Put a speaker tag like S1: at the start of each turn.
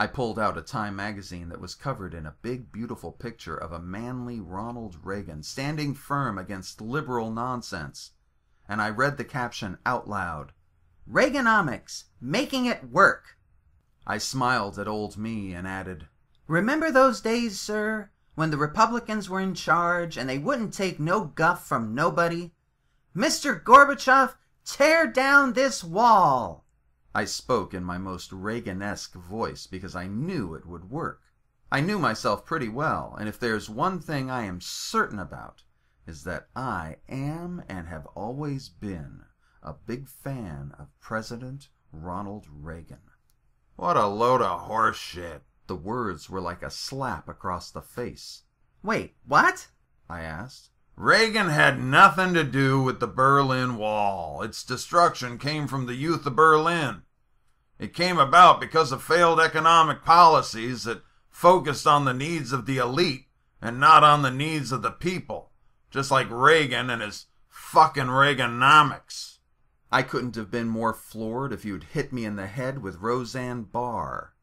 S1: I pulled out a Time magazine that was covered in a big, beautiful picture of a manly Ronald Reagan standing firm against liberal nonsense, and I read the caption out loud Reaganomics, making it work. I smiled at old me and added, Remember those days, sir, when the Republicans were in charge and they wouldn't take no guff from nobody? Mr. Gorbachev, tear down this wall! I spoke in my most Reaganesque voice because I knew it would work. I knew myself pretty well, and if there's one thing I am certain about, is that I am and have always been a big fan of President Ronald Reagan.
S2: What a load of horse shit.
S1: The words were like a slap across the face. Wait, what? I asked.
S2: Reagan had nothing to do with the Berlin Wall. Its destruction came from the youth of Berlin. It came about because of failed economic policies that focused on the needs of the elite and not on the needs of the people, just like Reagan and his fucking Reaganomics.
S1: I couldn't have been more floored if you'd hit me in the head with Roseanne Barr.